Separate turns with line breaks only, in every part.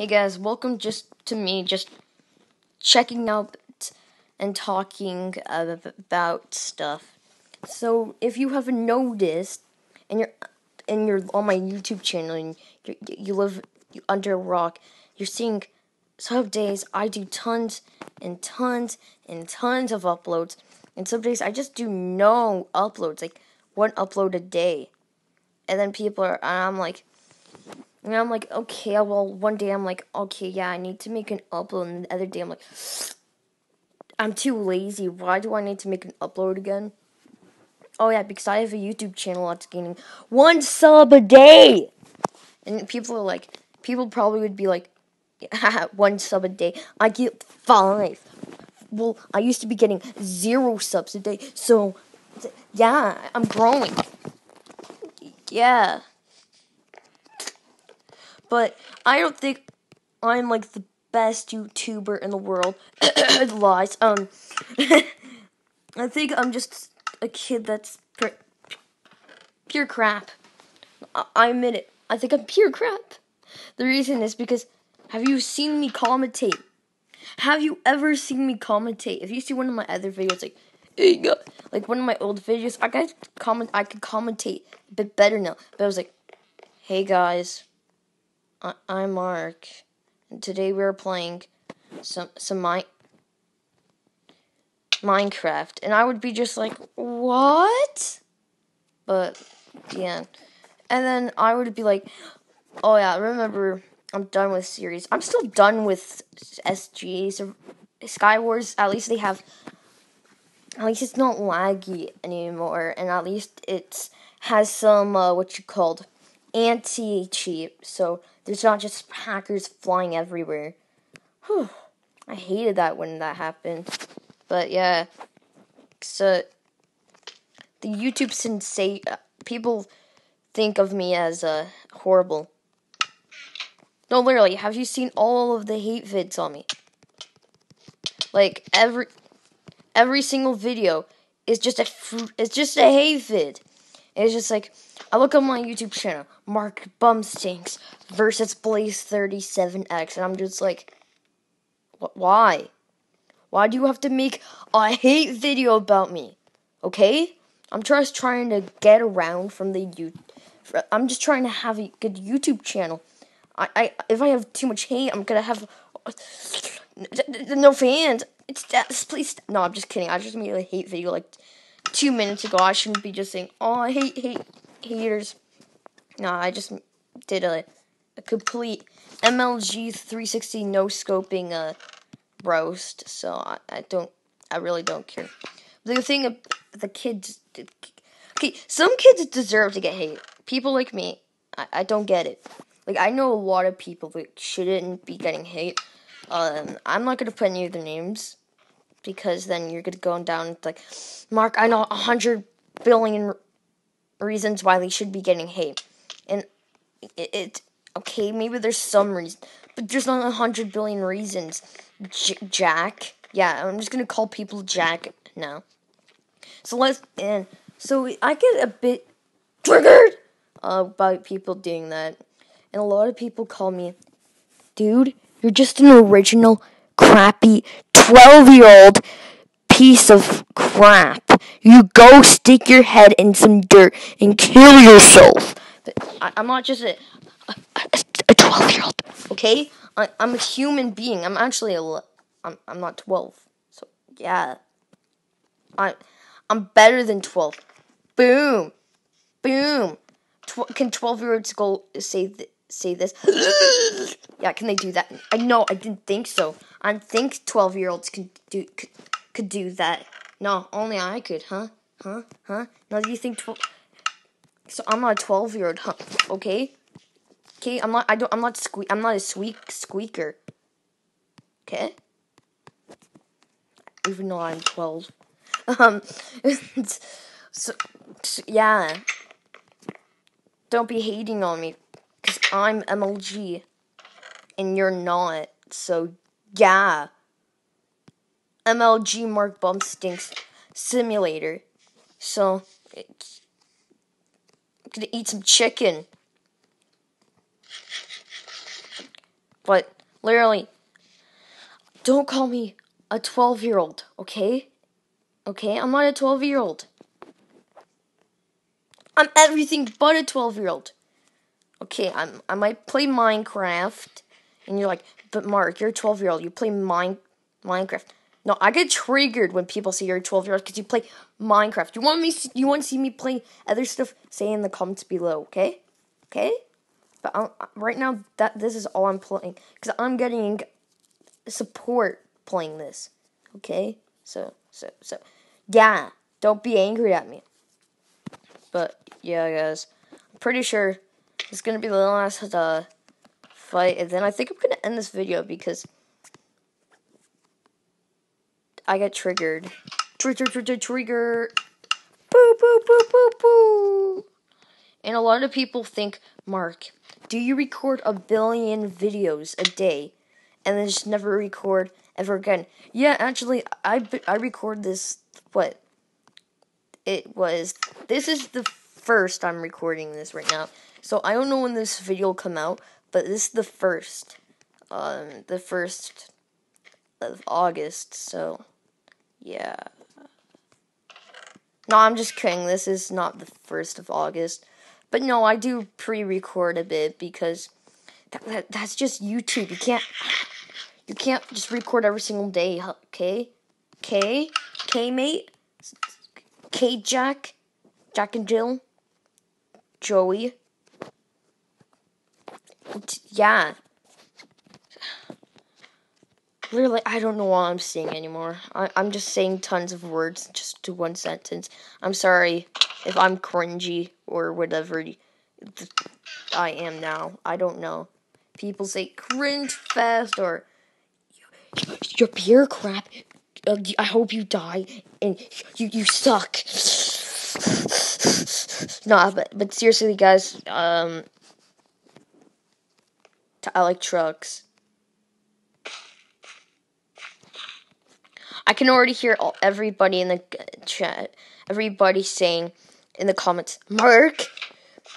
Hey guys, welcome just to me just checking out and talking uh, about stuff. So, if you haven't noticed and you're and you're on my YouTube channel and you you live under a rock, you're seeing some days I do tons and tons and tons of uploads, and some days I just do no uploads, like one upload a day. And then people are, and I'm like, and I'm like, okay, well, one day I'm like, okay, yeah, I need to make an upload, and the other day I'm like, I'm too lazy. Why do I need to make an upload again? Oh yeah, because I have a YouTube channel that's gaining one sub a day, and people are like, people probably would be like, one sub a day. I get five. Well, I used to be getting zero subs a day, so yeah, I'm growing. Yeah. But I don't think I'm like the best YouTuber in the world. Lies. Um, I think I'm just a kid that's pure, crap. I, I admit it. I think I'm pure crap. The reason is because have you seen me commentate? Have you ever seen me commentate? If you see one of my other videos, like, like one of my old videos, I could comment, I could commentate a bit better now. But I was like, hey guys, I, I'm Mark, and today we're playing some some mi- Minecraft, and I would be just like, what? But yeah, and then I would be like, oh yeah, remember I'm done with series. I'm still done with SG. So Skywars, at least they have. At least it's not laggy anymore, and at least it has some uh, what you called anti cheat. So there's not just hackers flying everywhere. Whew. I hated that when that happened. But yeah, so the YouTube sensate people think of me as uh, horrible. No, literally, have you seen all of the hate vids on me? Like every every single video is just a it's just a hate vid. It's just like I look on my YouTube channel, Mark Bumstinks versus Blaze37X, and I'm just like, why? Why do you have to make a hate video about me? Okay? I'm just trying to get around from the you. I'm just trying to have a good YouTube channel. I, I if I have too much hate, I'm gonna have no fans. It's uh, that please. No, I'm just kidding. I just made a hate video like two minutes ago. I shouldn't be just saying, "Oh, I hate hate haters." No, I just did a a complete MLG 360 no scoping uh roast. So I, I don't. I really don't care. The thing, the kids. Okay, some kids deserve to get hate. People like me, I, I don't get it. Like I know a lot of people that shouldn't be getting hate. Um, I'm not gonna put any of their names because then you're gonna go down like, Mark, I know a hundred billion reasons why they should be getting hate, and it, it okay maybe there's some reason, but there's not a hundred billion reasons. J- Jack, yeah, I'm just gonna call people Jack now. So let's and so I get a bit triggered uh, about people doing that and a lot of people call me, dude, you're just an original, crappy, 12 year old piece of crap. You go stick your head in some dirt and kill yourself. I, am not just a, a 12 year old, okay? I, am a human being. I'm actually a, I'm, I'm not 12. So, yeah. I, I'm better than 12. Boom. Boom. Tw- can 12 year olds go say th- say this. yeah, can they do that? I know, I didn't think so. I think 12 year olds can do could, could do that. No, only I could, huh? Huh? Huh? Now do you think 12 So I'm not a 12 year old, huh? Okay? Okay, I'm not I don't I'm not squeak I'm not a squeak squeaker. Okay? Even though I'm 12. Um so, so yeah. Don't be hating on me cuz I'm MLG and you're not. So, yeah. MLG Mark Bump Stinks Simulator. So, it's gonna eat some chicken. But literally, don't call me a 12 year old, okay? Okay, I'm not a 12 year old. I'm everything but a 12 year old. Okay, I'm I might play Minecraft, and you're like, but Mark, you're a 12 year old. You play Mine Minecraft. No, I get triggered when people say you're a 12 year old because you play Minecraft. You want me? You want to see me play other stuff? Say in the comments below, okay? Okay. But I'm, right now, that this is all I'm playing because I'm getting support playing this. Okay. So so so, yeah. Don't be angry at me. But yeah, guys, I'm pretty sure it's gonna be the last uh, fight, and then I think I'm gonna end this video because. I get triggered. Trigger, trigger, trigger. Boo, boo, boo, boo, boo. And a lot of people think, Mark, do you record a billion videos a day and then just never record ever again? Yeah, actually, I, I record this, what? It was, this is the first I'm recording this right now. So I don't know when this video will come out, but this is the first. Um, the first of August, so yeah. No, I'm just kidding. This is not the 1st of August. But no, I do pre-record a bit because that, that, that's just YouTube. You can't you can't just record every single day, okay? Okay? Okay, mate? Okay, Jack? Jack and Jill? Joey? Yeah. Really, I don't know what I'm saying anymore. I, I'm just saying tons of words just to one sentence. I'm sorry if I'm cringy or whatever I am now. I don't know. People say cringe fest or your beer crap. Uh, I hope you die and you you suck. nah, but but seriously, guys. Um, I like trucks. I can already hear all, everybody in the chat, everybody saying in the comments, Mark,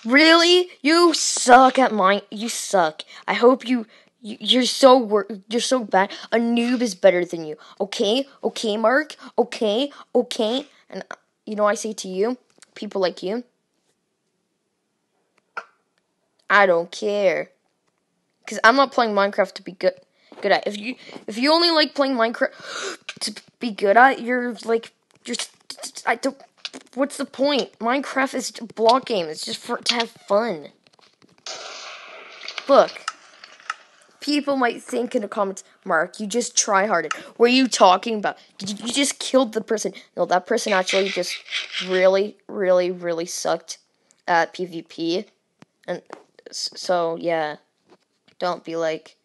really? You suck at mine. You suck. I hope you, you you're so wor- you're so bad. A noob is better than you. Okay? Okay, Mark? Okay? Okay? And uh, you know I say to you, people like you, I don't care. Cuz I'm not playing Minecraft to be good good at. If you if you only like playing Minecraft to be good at, you're like you're I don't. What's the point? Minecraft is a block game. It's just for to have fun. Look, people might think in the comments, Mark, you just try harded. What are you talking about? Did you, you just killed the person? No, that person actually just really, really, really sucked at PvP, and so yeah, don't be like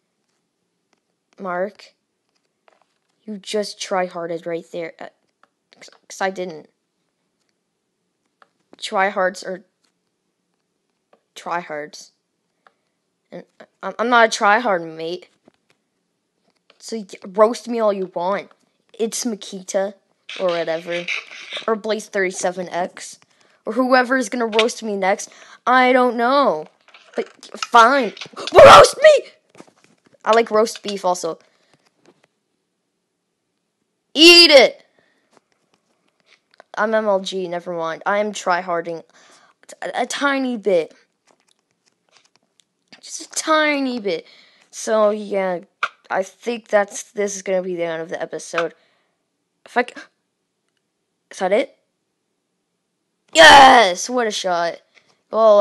Mark. You just try harded right there. Because uh, I didn't. Tryhards are tryhards. And I'm not a tryhard, mate. So roast me all you want. It's Makita, or whatever. Or Blaze37X. Or whoever is gonna roast me next. I don't know. But fine. Roast me! I like roast beef also. Eat it! I'm MLG, never mind. I am tryharding a, a tiny bit. Just a tiny bit. So, yeah, I think that's this is going to be the end of the episode. If I Is that it? Yes! What a shot. Well,